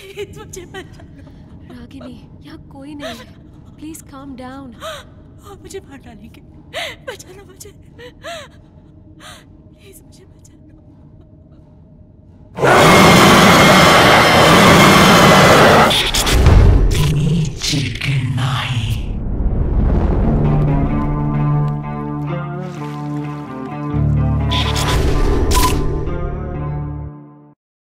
Please मुझे बचा रागिनी, यहाँ कोई नहीं है। प्लीज़ काम डाउन मुझे मार डालेंगे बचा लो मुझे। प्लीज़ मुझे बचा